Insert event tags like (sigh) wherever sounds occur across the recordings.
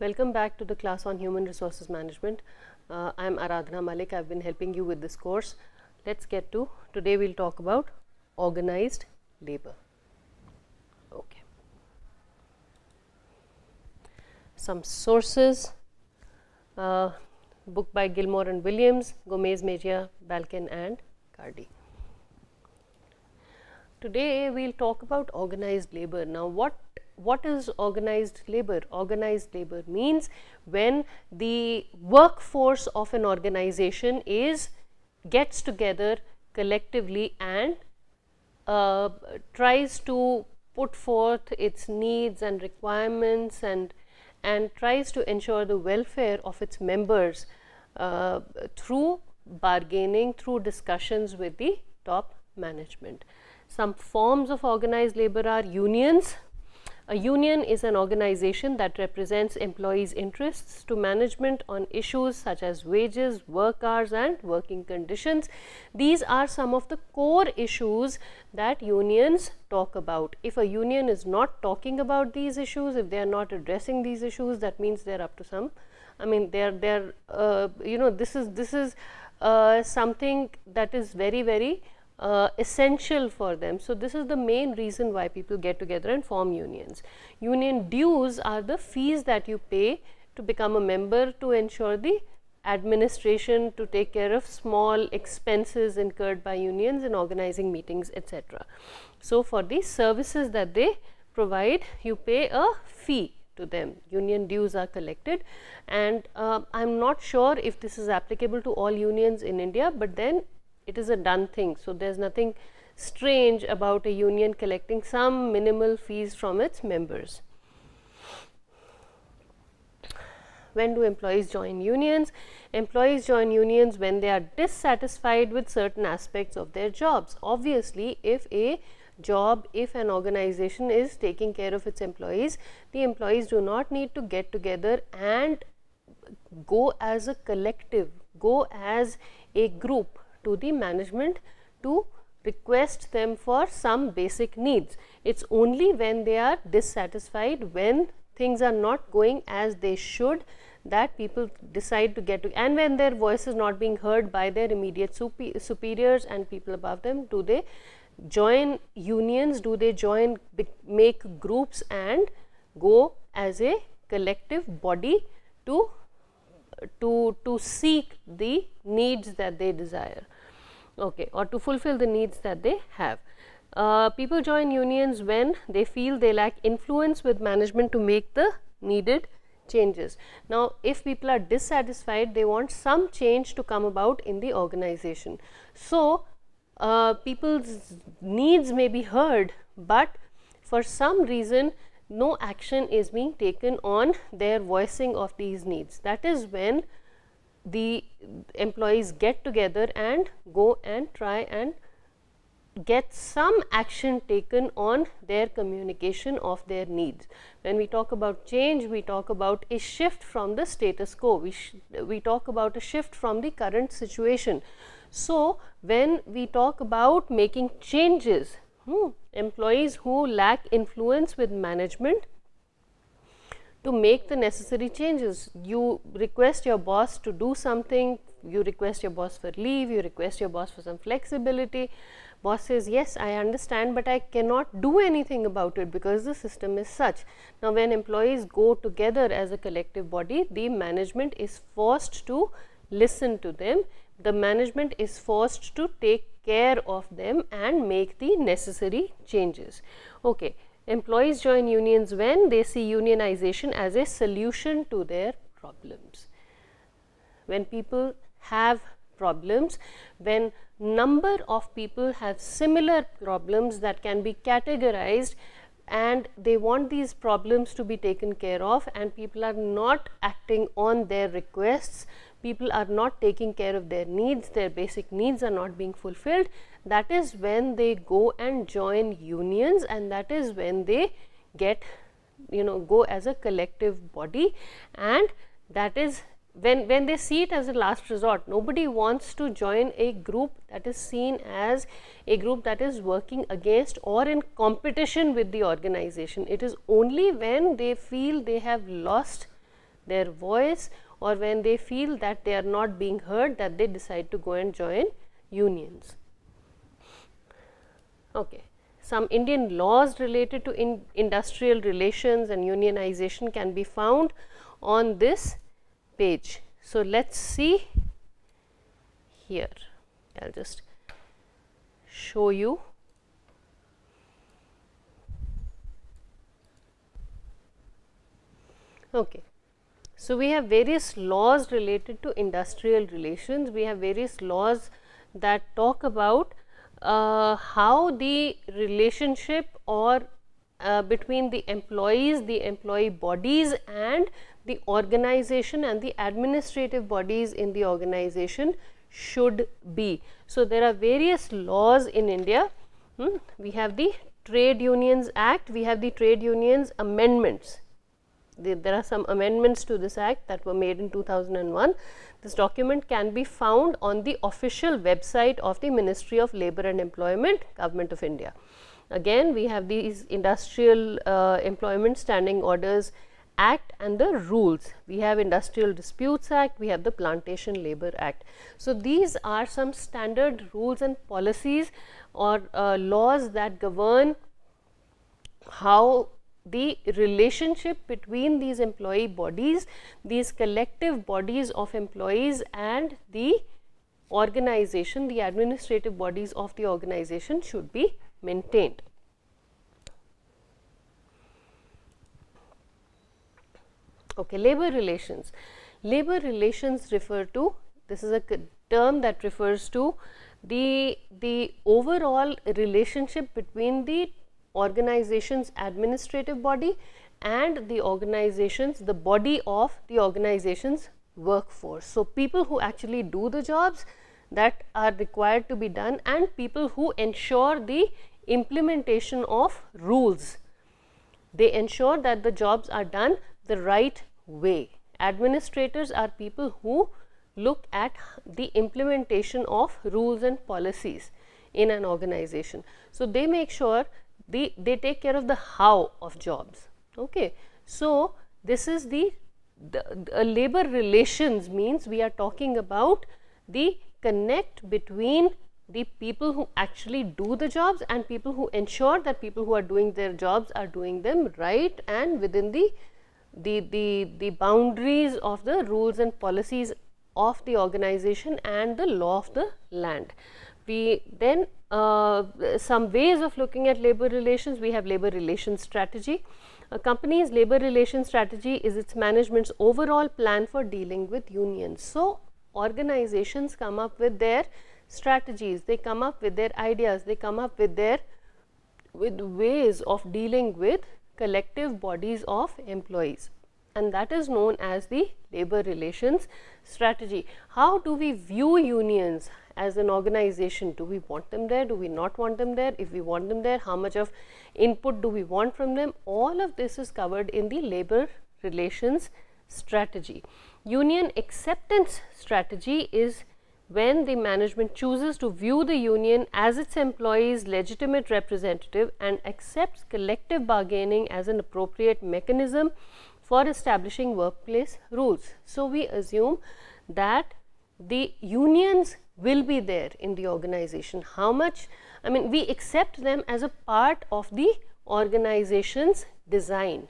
Welcome back to the class on Human Resources Management. Uh, I am Aradhana Malik. I have been helping you with this course. Let's get to today. We will talk about organized labor. Okay. Some sources. Uh, book by Gilmore and Williams, Gomez, Mejia, Balkin and Cardy. Today we will talk about organized labor. Now what what is organized labor? Organized labor means when the workforce of an organization is gets together collectively and uh, tries to put forth its needs and requirements and and tries to ensure the welfare of its members uh, through bargaining, through discussions with the top management. Some forms of organized labor are unions. A union is an organization that represents employees' interests to management on issues such as wages, work hours and working conditions. These are some of the core issues that unions talk about. If a union is not talking about these issues, if they are not addressing these issues, that means they are up to some. I mean, they are, they are, uh, you know, this is, this is uh, something that is very, very uh, essential for them. So, this is the main reason why people get together and form unions. Union dues are the fees that you pay to become a member to ensure the administration to take care of small expenses incurred by unions in organizing meetings etc. So, for the services that they provide you pay a fee to them union dues are collected and uh, I am not sure if this is applicable to all unions in India, but then it is a done thing. So, there is nothing strange about a union collecting some minimal fees from its members. When do employees join unions? Employees join unions when they are dissatisfied with certain aspects of their jobs. Obviously, if a job, if an organization is taking care of its employees, the employees do not need to get together and go as a collective, go as a group to the management to request them for some basic needs. It is only when they are dissatisfied, when things are not going as they should that people decide to get to and when their voice is not being heard by their immediate superiors and people above them do they join unions do they join make groups and go as a collective body to to to seek the needs that they desire okay, or to fulfill the needs that they have. Uh, people join unions when they feel they lack influence with management to make the needed changes. Now, if people are dissatisfied, they want some change to come about in the organization. So, uh, people's needs may be heard, but for some reason no action is being taken on their voicing of these needs. That is when the employees get together and go and try and get some action taken on their communication of their needs. When we talk about change, we talk about a shift from the status quo, we, we talk about a shift from the current situation. So, when we talk about making changes, hmm, employees who lack influence with management to make the necessary changes. You request your boss to do something, you request your boss for leave, you request your boss for some flexibility. Boss says, yes, I understand, but I cannot do anything about it because the system is such. Now, when employees go together as a collective body, the management is forced to listen to them. The management is forced to take care of them and make the necessary changes. Okay. Employees join unions when they see unionization as a solution to their problems. When people have problems, when number of people have similar problems that can be categorized and they want these problems to be taken care of and people are not acting on their requests, people are not taking care of their needs, their basic needs are not being fulfilled, that is when they go and join unions and that is when they get you know go as a collective body and that is when when they see it as a last resort. Nobody wants to join a group that is seen as a group that is working against or in competition with the organization. It is only when they feel they have lost their voice or when they feel that they are not being heard that they decide to go and join unions. Okay. Some Indian laws related to in industrial relations and unionization can be found on this page. So, let us see here, I will just show you. Okay. So, we have various laws related to industrial relations, we have various laws that talk about uh, how the relationship or uh, between the employees, the employee bodies and the organization and the administrative bodies in the organization should be. So, there are various laws in India. Hmm. We have the Trade Unions Act, we have the Trade Unions Amendments. There are some amendments to this act that were made in 2001. This document can be found on the official website of the Ministry of Labour and Employment, Government of India. Again, we have these industrial uh, employment standing orders Act and the rules. We have Industrial Disputes Act, we have the Plantation Labour Act. So, these are some standard rules and policies or uh, laws that govern how the relationship between these employee bodies, these collective bodies of employees and the organization, the administrative bodies of the organization should be maintained. Okay, labor relations. Labor relations refer to this is a term that refers to the the overall relationship between the organization's administrative body and the organization's the body of the organization's workforce. So, people who actually do the jobs that are required to be done and people who ensure the implementation of rules. They ensure that the jobs are done the right way. Administrators are people who look at the implementation of rules and policies in an organization. So, they make sure they, they take care of the how of jobs. Okay. So, this is the, the, the labor relations means we are talking about the connect between the people who actually do the jobs and people who ensure that people who are doing their jobs are doing them right and within the the, the, the boundaries of the rules and policies of the organization and the law of the land. We then uh, some ways of looking at labor relations, we have labor relations strategy. A company's labor relations strategy is its management's overall plan for dealing with unions. So, organizations come up with their strategies, they come up with their ideas, they come up with their with ways of dealing with collective bodies of employees and that is known as the labor relations strategy. How do we view unions as an organization? Do we want them there? Do we not want them there? If we want them there, how much of input do we want from them? All of this is covered in the labor relations strategy. Union acceptance strategy is when the management chooses to view the union as its employee's legitimate representative and accepts collective bargaining as an appropriate mechanism for establishing workplace rules. So, we assume that the unions will be there in the organization. How much? I mean, we accept them as a part of the organization's design.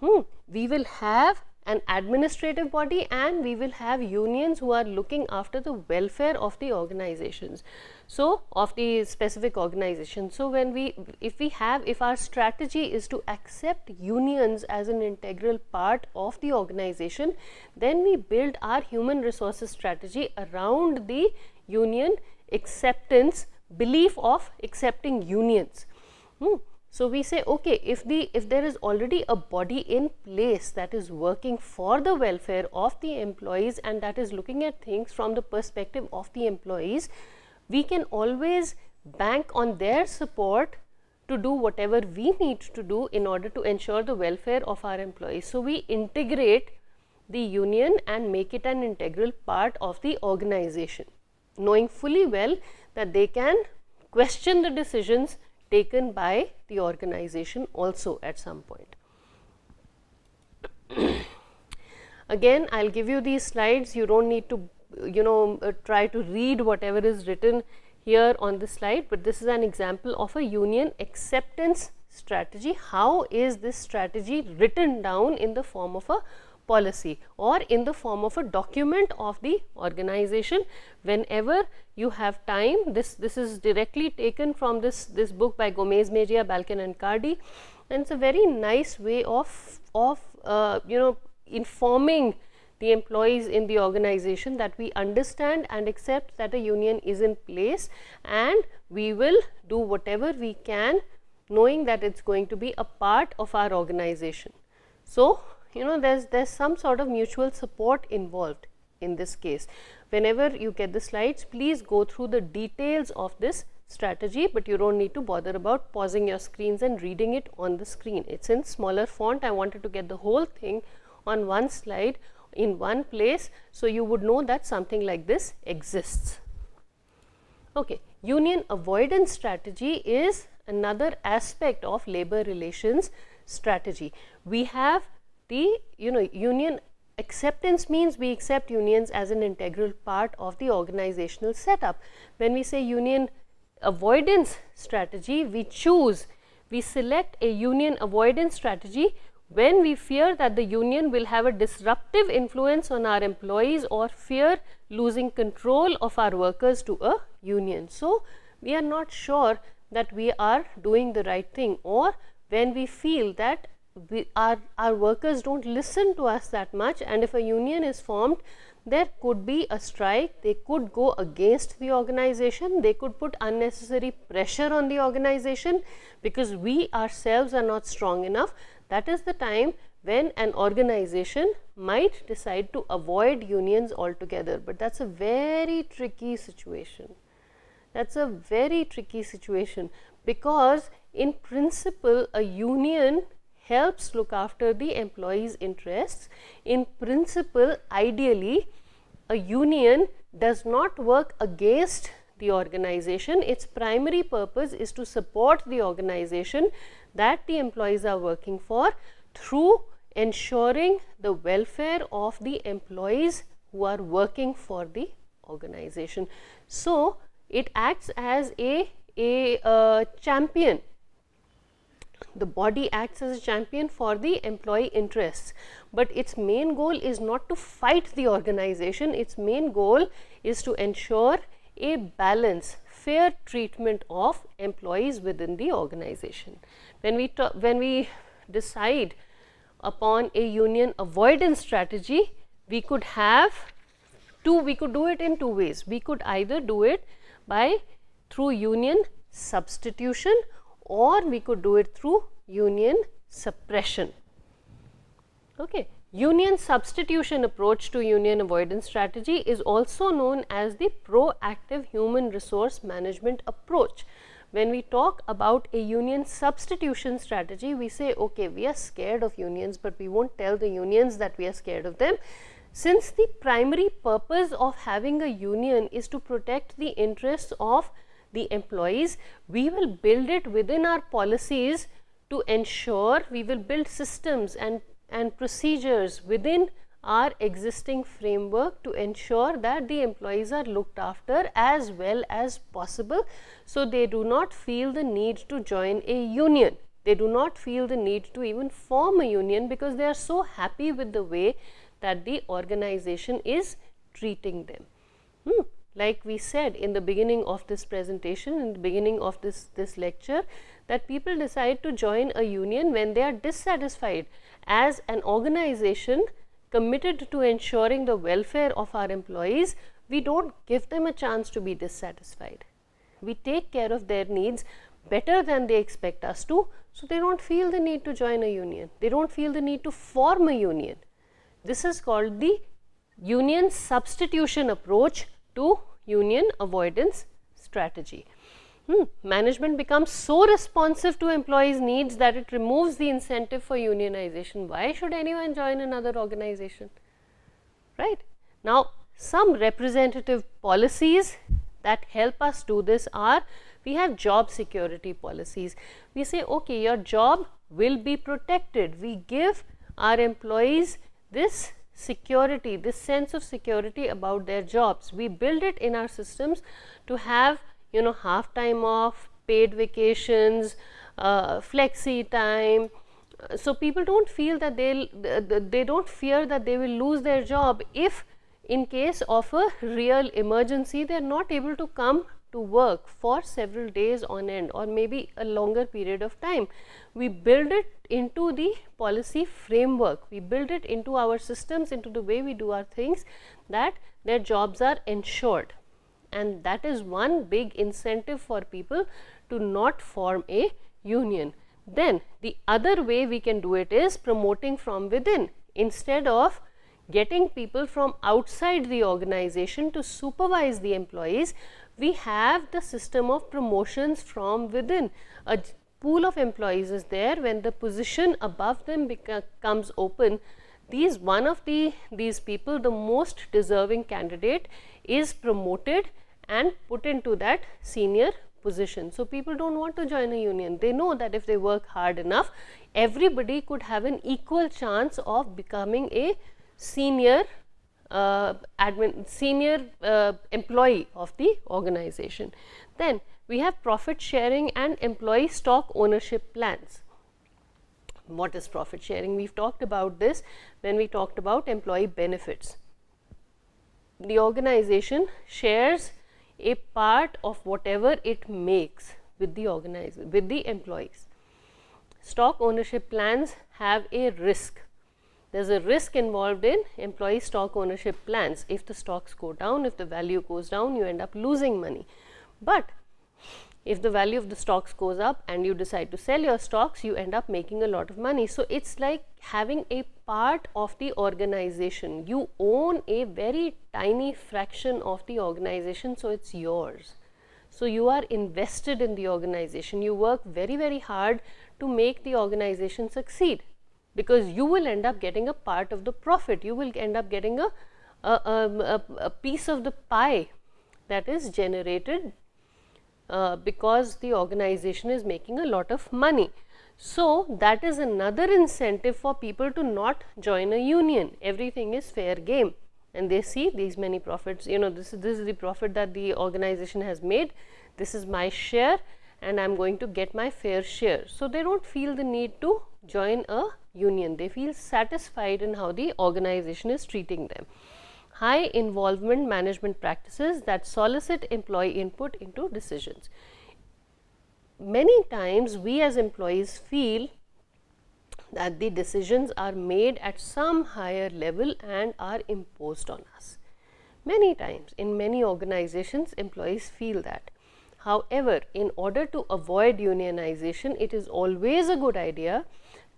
Hmm. We will have an administrative body and we will have unions who are looking after the welfare of the organizations. So, of the specific organization. So, when we if we have if our strategy is to accept unions as an integral part of the organization, then we build our human resources strategy around the union acceptance belief of accepting unions. Hmm. So, we say okay if the if there is already a body in place that is working for the welfare of the employees and that is looking at things from the perspective of the employees, we can always bank on their support to do whatever we need to do in order to ensure the welfare of our employees. So, we integrate the union and make it an integral part of the organization, knowing fully well that they can question the decisions taken by the organization also at some point. (clears throat) Again, I will give you these slides, you do not need to you know uh, try to read whatever is written here on the slide, but this is an example of a union acceptance strategy. How is this strategy written down in the form of a policy or in the form of a document of the organization whenever you have time this this is directly taken from this this book by Gomez Mejia Balkin and Cardy and it's a very nice way of of uh, you know informing the employees in the organization that we understand and accept that a union is in place and we will do whatever we can knowing that it is going to be a part of our organization. So, you know there is there is some sort of mutual support involved in this case. Whenever you get the slides, please go through the details of this strategy, but you do not need to bother about pausing your screens and reading it on the screen. It is in smaller font. I wanted to get the whole thing on one slide in one place. So, you would know that something like this exists. Okay. Union avoidance strategy is another aspect of labor relations strategy. We have the you know union acceptance means we accept unions as an integral part of the organizational setup. When we say union avoidance strategy, we choose, we select a union avoidance strategy when we fear that the union will have a disruptive influence on our employees or fear losing control of our workers to a union. So, we are not sure that we are doing the right thing or when we feel that we, our, our workers do not listen to us that much and if a union is formed there could be a strike, they could go against the organization, they could put unnecessary pressure on the organization because we ourselves are not strong enough. That is the time when an organization might decide to avoid unions altogether, but that is a very tricky situation. That is a very tricky situation because in principle a union helps look after the employees interests. In principle ideally a union does not work against the organization. Its primary purpose is to support the organization that the employees are working for through ensuring the welfare of the employees who are working for the organization. So, it acts as a, a uh, champion the body acts as a champion for the employee interests, but its main goal is not to fight the organization, its main goal is to ensure a balance, fair treatment of employees within the organization. When we, talk, when we decide upon a union avoidance strategy, we could have two, we could do it in two ways. We could either do it by through union substitution or we could do it through union suppression. Okay. Union substitution approach to union avoidance strategy is also known as the proactive human resource management approach. When we talk about a union substitution strategy, we say, okay, we are scared of unions, but we won't tell the unions that we are scared of them. Since the primary purpose of having a union is to protect the interests of the employees, we will build it within our policies to ensure we will build systems and, and procedures within our existing framework to ensure that the employees are looked after as well as possible. So, they do not feel the need to join a union. They do not feel the need to even form a union because they are so happy with the way that the organization is treating them. Hmm like we said in the beginning of this presentation, in the beginning of this, this lecture, that people decide to join a union when they are dissatisfied as an organization committed to ensuring the welfare of our employees, we do not give them a chance to be dissatisfied. We take care of their needs better than they expect us to, so they do not feel the need to join a union. They do not feel the need to form a union. This is called the union substitution approach to union avoidance strategy. Hmm. Management becomes so responsive to employees needs that it removes the incentive for unionization. Why should anyone join another organization? Right. Now, some representative policies that help us do this are we have job security policies. We say okay your job will be protected. We give our employees this security, this sense of security about their jobs. We build it in our systems to have you know half time off, paid vacations, uh, flexi time. So, people do not feel that they they do not fear that they will lose their job if in case of a real emergency they are not able to come to work for several days on end or maybe a longer period of time. We build it into the policy framework, we build it into our systems, into the way we do our things that their jobs are ensured and that is one big incentive for people to not form a union. Then the other way we can do it is promoting from within instead of getting people from outside the organization to supervise the employees, we have the system of promotions from within. A pool of employees is there when the position above them becomes open. These one of the these people, the most deserving candidate is promoted and put into that senior position. So, people do not want to join a union. They know that if they work hard enough, everybody could have an equal chance of becoming a senior admin senior uh, employee of the organization. Then we have profit sharing and employee stock ownership plans. What is profit sharing? We have talked about this when we talked about employee benefits. The organization shares a part of whatever it makes with the organizer with the employees. Stock ownership plans have a risk there is a risk involved in employee stock ownership plans. If the stocks go down, if the value goes down, you end up losing money. But if the value of the stocks goes up and you decide to sell your stocks, you end up making a lot of money. So, it is like having a part of the organization. You own a very tiny fraction of the organization, so it is yours. So, you are invested in the organization. You work very, very hard to make the organization succeed because you will end up getting a part of the profit, you will end up getting a, a, a, a piece of the pie that is generated uh, because the organization is making a lot of money. So, that is another incentive for people to not join a union, everything is fair game. And they see these many profits, you know this is, this is the profit that the organization has made, this is my share and I am going to get my fair share. So, they do not feel the need to join a union. They feel satisfied in how the organization is treating them. High involvement management practices that solicit employee input into decisions. Many times we as employees feel that the decisions are made at some higher level and are imposed on us. Many times in many organizations employees feel that. However, in order to avoid unionization, it is always a good idea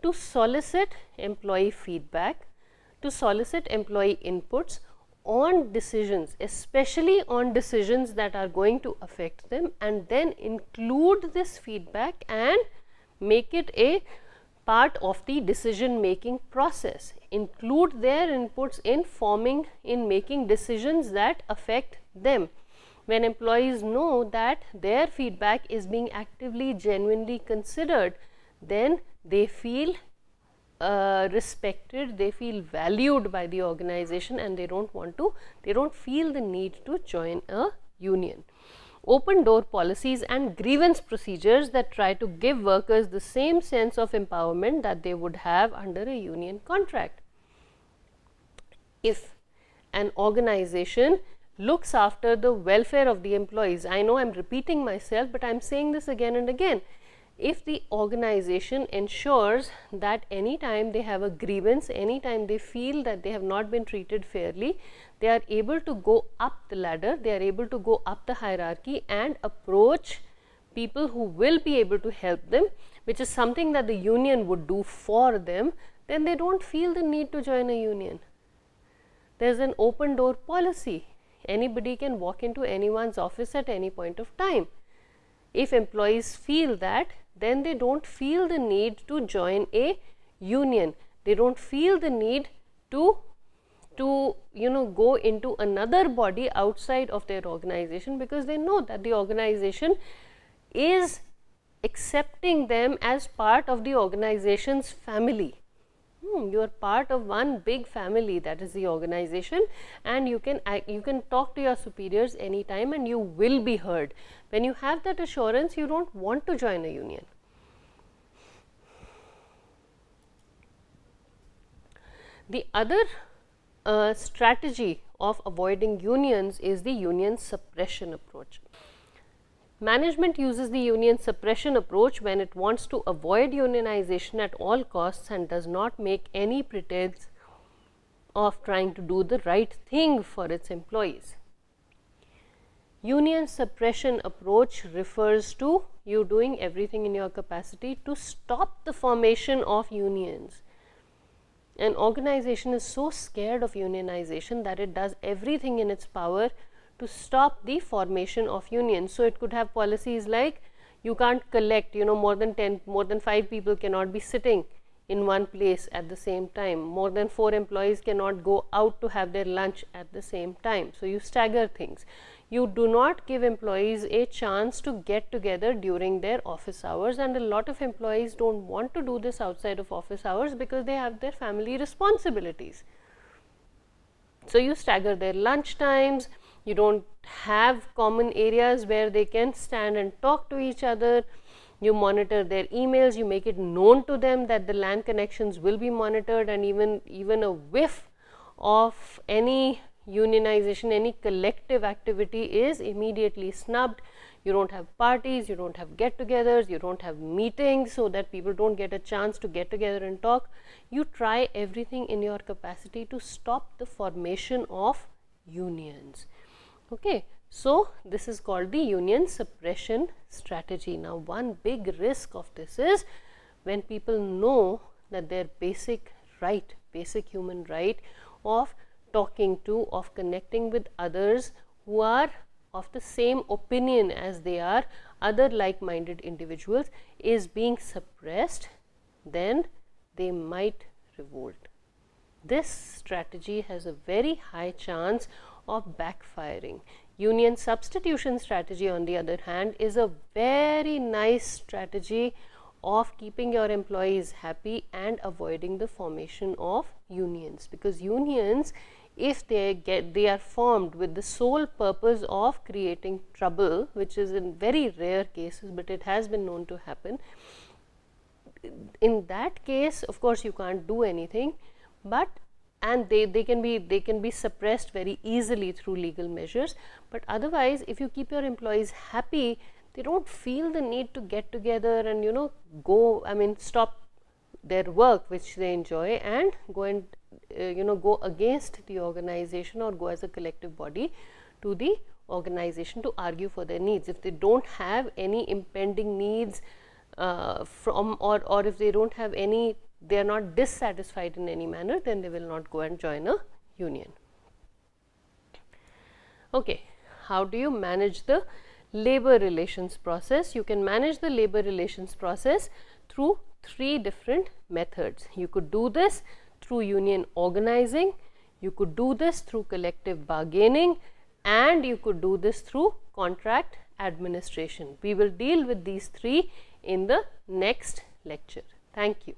to solicit employee feedback, to solicit employee inputs on decisions, especially on decisions that are going to affect them and then include this feedback and make it a part of the decision making process. Include their inputs in forming, in making decisions that affect them. When employees know that their feedback is being actively, genuinely considered, then they feel uh, respected, they feel valued by the organization and they do not want to, they do not feel the need to join a union. Open door policies and grievance procedures that try to give workers the same sense of empowerment that they would have under a union contract. If an organization looks after the welfare of the employees, I know I am repeating myself, but I am saying this again and again if the organization ensures that anytime they have a grievance, anytime they feel that they have not been treated fairly, they are able to go up the ladder, they are able to go up the hierarchy and approach people who will be able to help them, which is something that the union would do for them, then they do not feel the need to join a union. There is an open door policy. Anybody can walk into anyone's office at any point of time. If employees feel that then they do not feel the need to join a union. They do not feel the need to to you know go into another body outside of their organization because they know that the organization is accepting them as part of the organization's family. Hmm, you are part of one big family that is the organization and you can you can talk to your superiors anytime and you will be heard. When you have that assurance you do not want to join a union. The other uh, strategy of avoiding unions is the union suppression approach. Management uses the union suppression approach when it wants to avoid unionization at all costs and does not make any pretense of trying to do the right thing for its employees. Union suppression approach refers to you doing everything in your capacity to stop the formation of unions. An organization is so scared of unionization that it does everything in its power to stop the formation of unions. So, it could have policies like you can't collect you know more than 10 more than 5 people cannot be sitting in one place at the same time. More than 4 employees cannot go out to have their lunch at the same time. So you stagger things. You do not give employees a chance to get together during their office hours and a lot of employees don't want to do this outside of office hours because they have their family responsibilities. So you stagger their lunch times you don't have common areas where they can stand and talk to each other. You monitor their emails. You make it known to them that the LAN connections will be monitored and even even a whiff of any unionization any collective activity is immediately snubbed. You don't have parties. You don't have get-togethers. You don't have meetings so that people don't get a chance to get together and talk. You try everything in your capacity to stop the formation of unions Okay. So, this is called the union suppression strategy. Now, one big risk of this is when people know that their basic right, basic human right of talking to, of connecting with others who are of the same opinion as they are, other like minded individuals is being suppressed, then they might revolt. This strategy has a very high chance of backfiring. Union substitution strategy on the other hand is a very nice strategy of keeping your employees happy and avoiding the formation of unions because unions if they get they are formed with the sole purpose of creating trouble which is in very rare cases but it has been known to happen in that case of course you can't do anything but and they, they can be they can be suppressed very easily through legal measures. But otherwise if you keep your employees happy they don't feel the need to get together and you know go I mean stop their work which they enjoy and go and uh, you know go against the organization or go as a collective body to the organization to argue for their needs. If they do not have any impending needs uh, from or, or if they do not have any they are not dissatisfied in any manner, then they will not go and join a union. Okay. How do you manage the labor relations process? You can manage the labor relations process through three different methods. You could do this through union organizing, you could do this through collective bargaining and you could do this through contract administration. We will deal with these three in the next lecture. Thank you.